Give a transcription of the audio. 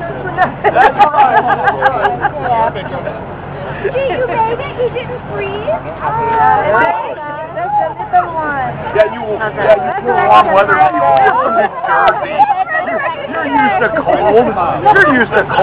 That's. Gee, you made it. You didn't freeze. Yeah, oh, Right? That's a little one. Yeah, you, yeah, you warm weather. You're from New Jersey. You're used to cold. You're used to cold.